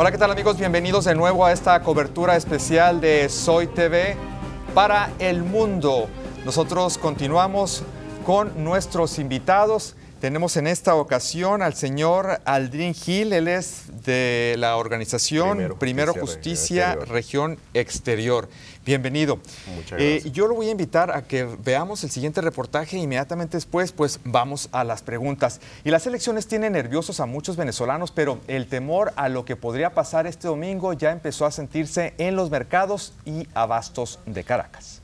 Hola, ¿qué tal amigos? Bienvenidos de nuevo a esta cobertura especial de Soy TV para el mundo. Nosotros continuamos con nuestros invitados. Tenemos en esta ocasión al señor Aldrin Gil, él es de la organización Primero, Justicia, Región Exterior. Bienvenido. Muchas eh, gracias. yo lo voy a invitar a que veamos el siguiente reportaje inmediatamente después, pues vamos a las preguntas. Y las elecciones tienen nerviosos a muchos venezolanos, pero el temor a lo que podría pasar este domingo ya empezó a sentirse en los mercados y abastos de Caracas.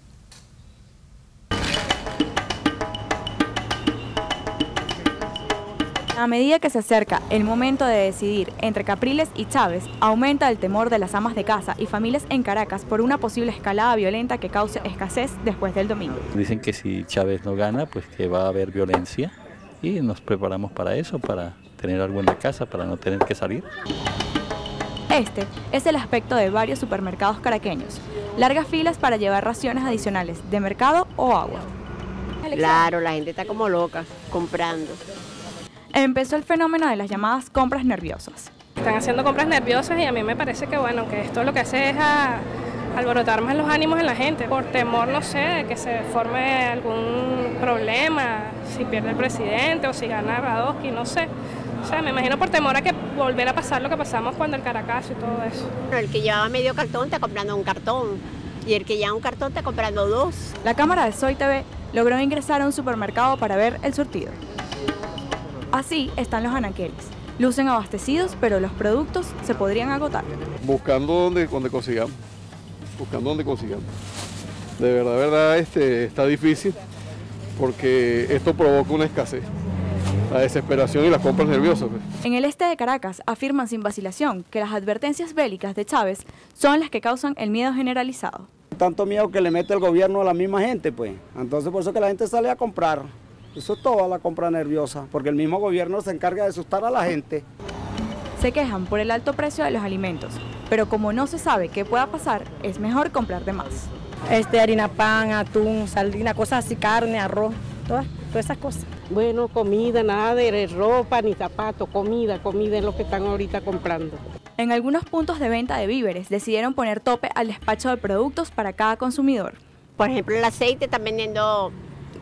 A medida que se acerca el momento de decidir entre Capriles y Chávez, aumenta el temor de las amas de casa y familias en Caracas por una posible escalada violenta que cause escasez después del domingo. Dicen que si Chávez no gana, pues que va a haber violencia y nos preparamos para eso, para tener algo en la casa, para no tener que salir. Este es el aspecto de varios supermercados caraqueños. Largas filas para llevar raciones adicionales de mercado o agua. Claro, la gente está como loca comprando empezó el fenómeno de las llamadas compras nerviosas. Están haciendo compras nerviosas y a mí me parece que bueno, que esto lo que hace es alborotar más los ánimos en la gente, por temor, no sé, de que se forme algún problema, si pierde el presidente o si gana Radowski, no sé. O sea, me imagino por temor a que volviera a pasar lo que pasamos cuando el Caracas y todo eso. El que llevaba medio cartón está comprando un cartón y el que lleva un cartón está comprando dos. La cámara de Soy TV logró ingresar a un supermercado para ver el surtido. Así están los anaqueles. Lucen abastecidos, pero los productos se podrían agotar. Buscando donde, donde consigamos. Buscando donde consigamos. De verdad, verdad, este, está difícil porque esto provoca una escasez. La desesperación y las compras nerviosas. Pues. En el este de Caracas afirman sin vacilación que las advertencias bélicas de Chávez son las que causan el miedo generalizado. Tanto miedo que le mete el gobierno a la misma gente, pues. Entonces por eso que la gente sale a comprar. Eso es toda la compra nerviosa, porque el mismo gobierno se encarga de asustar a la gente. Se quejan por el alto precio de los alimentos, pero como no se sabe qué pueda pasar, es mejor comprar de más. Este, harina, pan, atún, sardina, cosas así, carne, arroz, todas, todas esas cosas. Bueno, comida, nada de ropa ni zapatos, comida, comida es lo que están ahorita comprando. En algunos puntos de venta de víveres decidieron poner tope al despacho de productos para cada consumidor. Por ejemplo, el aceite están vendiendo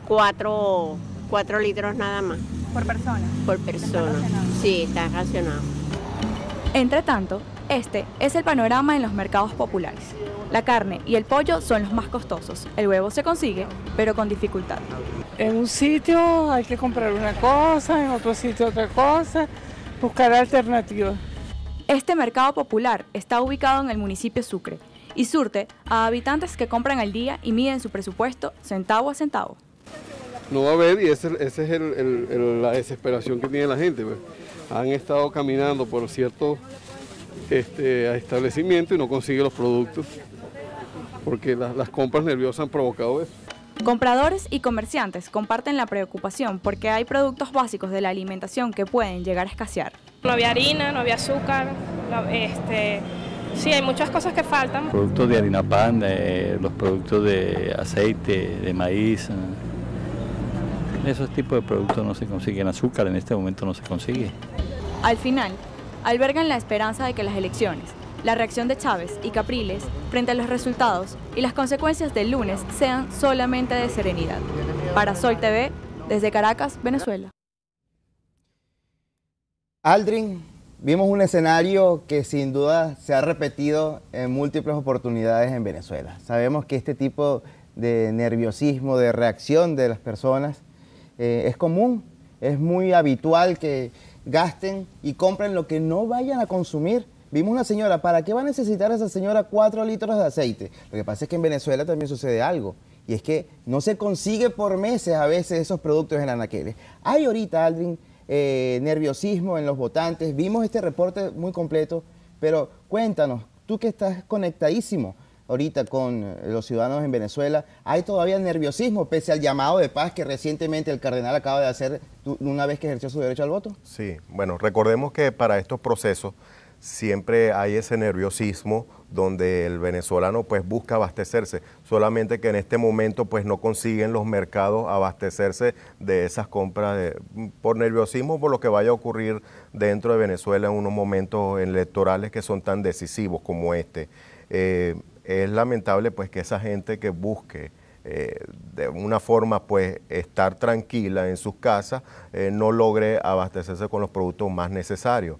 cuatro 4 litros nada más. ¿Por persona? Por persona. Sí, está racionado. Entre tanto, este es el panorama en los mercados populares. La carne y el pollo son los más costosos. El huevo se consigue, pero con dificultad. En un sitio hay que comprar una cosa, en otro sitio otra cosa, buscar alternativas. Este mercado popular está ubicado en el municipio Sucre y surte a habitantes que compran al día y miden su presupuesto centavo a centavo no va a haber y esa es la desesperación que tiene la gente. Pues. Han estado caminando por ciertos este, establecimientos y no consiguen los productos porque las, compras nerviosas han provocado eso. Compradores y comerciantes comparten la preocupación porque hay productos básicos de la alimentación que pueden llegar a escasear. No había harina, no había azúcar, este, sí, hay muchas cosas que faltan. Productos de harina pan, los productos de aceite, de maíz, esos tipos de productos no se consiguen, azúcar en este momento no se consigue. Al final, albergan la esperanza de que las elecciones, la reacción de Chávez y Capriles frente a los resultados y las consecuencias del lunes sean solamente de serenidad. Para Soy TV, desde Caracas, Venezuela. Aldrin, vimos un escenario que sin duda se ha repetido en múltiples oportunidades en Venezuela. Sabemos que este tipo de nerviosismo, de reacción de las personas, eh, es común, es muy habitual que gasten y compren lo que no vayan a consumir. Vimos una señora, ¿para qué va a necesitar esa señora cuatro litros de aceite? Lo que pasa es que en Venezuela también sucede algo, y es que no se consigue por meses a veces esos productos en anaqueles. Hay ahorita, Aldrin, eh, nerviosismo en los votantes, vimos este reporte muy completo, pero cuéntanos, tú que estás conectadísimo, ahorita con eh, los ciudadanos en Venezuela. Hay todavía nerviosismo pese al llamado de paz que recientemente el cardenal acaba de hacer una vez que ejerció su derecho al voto. Sí, bueno, recordemos que para estos procesos siempre hay ese nerviosismo donde el venezolano pues busca abastecerse, solamente que en este momento pues no consiguen los mercados abastecerse de esas compras por nerviosismo, por lo que vaya a ocurrir dentro de Venezuela en unos momentos electorales que son tan decisivos como este. Eh, es lamentable pues que esa gente que busque eh, de una forma pues estar tranquila en sus casas eh, no logre abastecerse con los productos más necesarios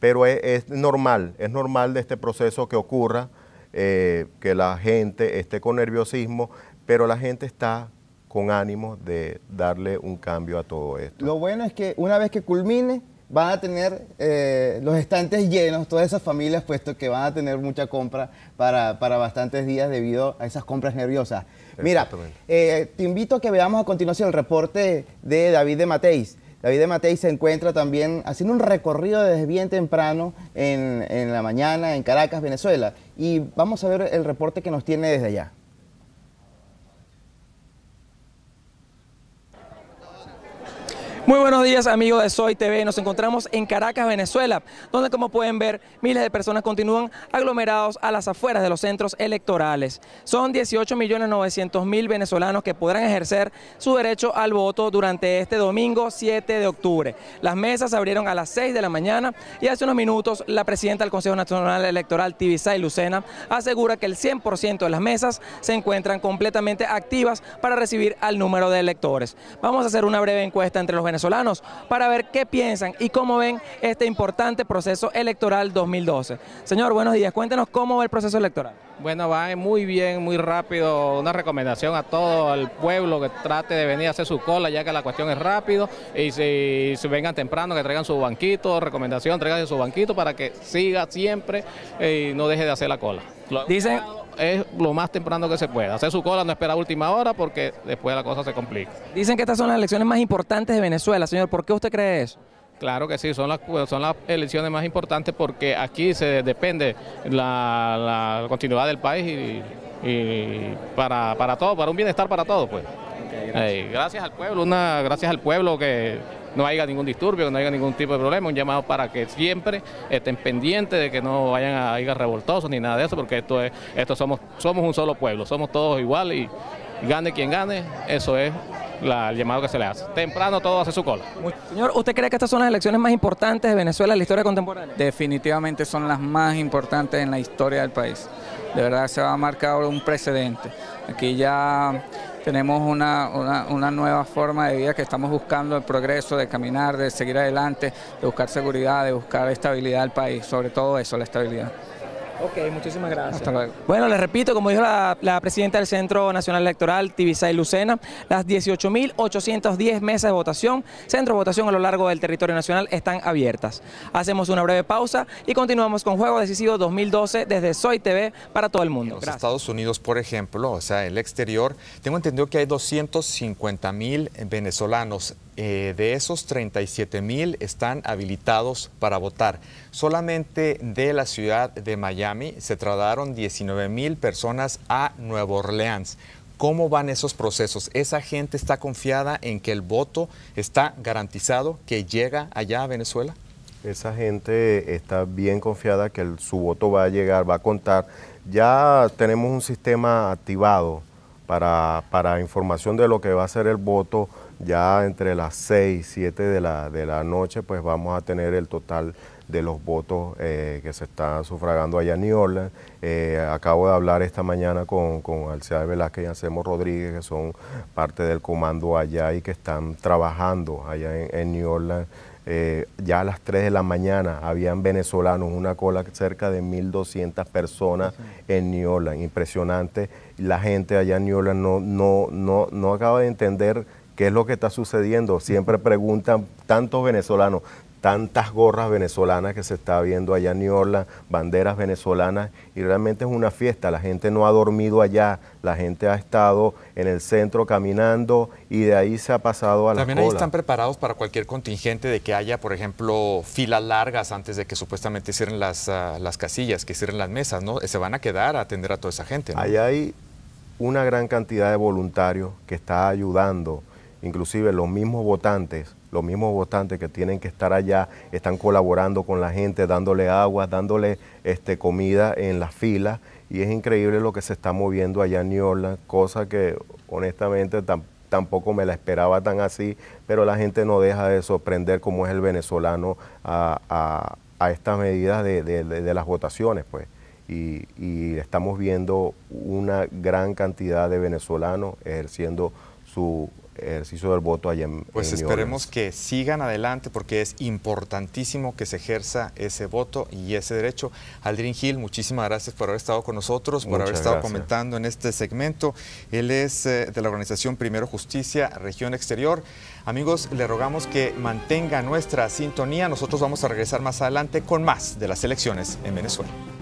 pero es, normal, es normal de este proceso que ocurra, eh, que la gente esté con nerviosismo, pero la gente está con ánimo de darle un cambio a todo esto. Lo bueno es que una vez que culmine, van a tener eh, los estantes llenos, todas esas familias, puesto que van a tener mucha compra para, bastantes días debido a esas compras nerviosas. Mira, eh, te invito a que veamos a continuación el reporte de David de Mateis. David de Matei se encuentra también haciendo un recorrido desde bien temprano en, en la mañana en Caracas, Venezuela. Y vamos a ver el reporte que nos tiene desde allá. Muy buenos días amigos de Soy TV, nos encontramos en Caracas, Venezuela, donde como pueden ver miles de personas continúan aglomerados a las afueras de los centros electorales. Son 18.900.000 venezolanos que podrán ejercer su derecho al voto durante este domingo 7 de octubre. Las mesas se abrieron a las 6 de la mañana y hace unos minutos la presidenta del Consejo Nacional Electoral, Tibisay Lucena, asegura que el 100% de las mesas se encuentran completamente activas para recibir al número de electores. Vamos a hacer una breve encuesta entre los venezolanos venezolanos para ver qué piensan y cómo ven este importante proceso electoral 2012. Señor, buenos días. Cuéntenos cómo va el proceso electoral. Bueno, va muy bien, muy rápido. Una recomendación a todo el pueblo que trate de venir a hacer su cola, ya que la cuestión es rápido. Y si, vengan temprano, que traigan su banquito. Recomendación, traigan su banquito para que siga siempre y no deje de hacer la cola. Dicen es lo más temprano que se pueda. Hacer su cola, no esperar última hora porque después la cosa se complica. Dicen que estas son las elecciones más importantes de Venezuela, señor. ¿Por qué usted cree eso? Claro que sí, son las, son las elecciones más importantes porque aquí se depende la, continuidad del país y, para, para todo, para un bienestar para todos, pues. gracias. gracias al pueblo, una, gracias al pueblo que no haya ningún disturbio, que no haya ningún tipo de problema, un llamado para que siempre estén pendientes de que no vayan a ir revoltosos ni nada de eso, porque esto es, esto somos, somos un solo pueblo, somos todos iguales y gane quien gane, eso es el llamado que se le hace. Temprano todo hace su cola. Señor, ¿usted cree que estas son las elecciones más importantes de Venezuela en la historia contemporánea? Definitivamente son las más importantes en la historia del país. De verdad se va a marcar un precedente. Aquí ya tenemos una, una, nueva forma de vida que estamos buscando el progreso, de caminar, de seguir adelante, de buscar seguridad, de buscar estabilidad al país, sobre todo eso, la estabilidad. Ok, muchísimas gracias. Hasta luego. Bueno, les repito, como dijo la, presidenta del Centro Nacional Electoral, Tibisay Lucena, las 18.810 mesas de votación, centro de votación a lo largo del territorio nacional están abiertas. Hacemos una breve pausa y continuamos con Juego Decisivo 2012 desde Soy TV para todo el mundo. En los Estados Unidos, por ejemplo, o sea, el exterior, tengo entendido que hay 250 mil venezolanos eh, de esos 37 mil están habilitados para votar. Solamente de la ciudad de Miami se trasladaron 19 mil personas a Nueva Orleans. ¿Cómo van esos procesos? ¿Esa gente está confiada en que el voto está garantizado, que llega allá a Venezuela? Esa gente está bien confiada que su voto va a llegar, va a contar. Ya tenemos un sistema activado para, para información de lo que va a ser el voto ya entre las 6, 7 de la, de la noche, pues vamos a tener el total de los votos eh, que se están sufragando allá en New Orleans. Eh, acabo de hablar esta mañana con, con Velázquez y Anselmo Rodríguez, que son parte del comando allá y que están trabajando allá en, New Orleans. Eh, ya a las 3 de la mañana habían venezolanos, una cola cerca de 1.200 personas en New Orleans. Impresionante. La gente allá en New Orleans no, no, no, no acaba de entender qué es lo que está sucediendo. Siempre preguntan tantos venezolanos, tantas gorras venezolanas que se está viendo allá en New Orleans, banderas venezolanas, y realmente es una fiesta. La gente no ha dormido allá, la gente ha estado en el centro caminando y de ahí se ha pasado a la También ahí están preparados para cualquier contingente de que haya, por ejemplo, filas largas antes de que supuestamente cierren las, ah, las casillas, que cierren las mesas, ¿no? Se van a quedar a atender a toda esa gente, ¿no? Allá hay una gran cantidad de voluntarios que está ayudando inclusive los mismos votantes los mismos votantes que tienen que estar allá están colaborando con la gente, dándole agua, dándole este, comida en las filas y es increíble lo que se está moviendo allá en New Orleans, cosa que honestamente tampoco me la esperaba tan así, pero la gente no deja de sorprender como es el venezolano a, estas medidas de, las votaciones. pues. Y, estamos viendo una gran cantidad de venezolanos ejerciendo su ejercicio del voto allá en Pues esperemos que sigan adelante porque es importantísimo que se ejerza ese voto y ese derecho. Aldrin Gil, muchísimas gracias por haber estado con nosotros, por haber estado comentando en este segmento. Él es eh, de la organización Primero Justicia, Región Exterior. Amigos, le rogamos que mantenga nuestra sintonía. Nosotros vamos a regresar más adelante con más de las elecciones en Venezuela.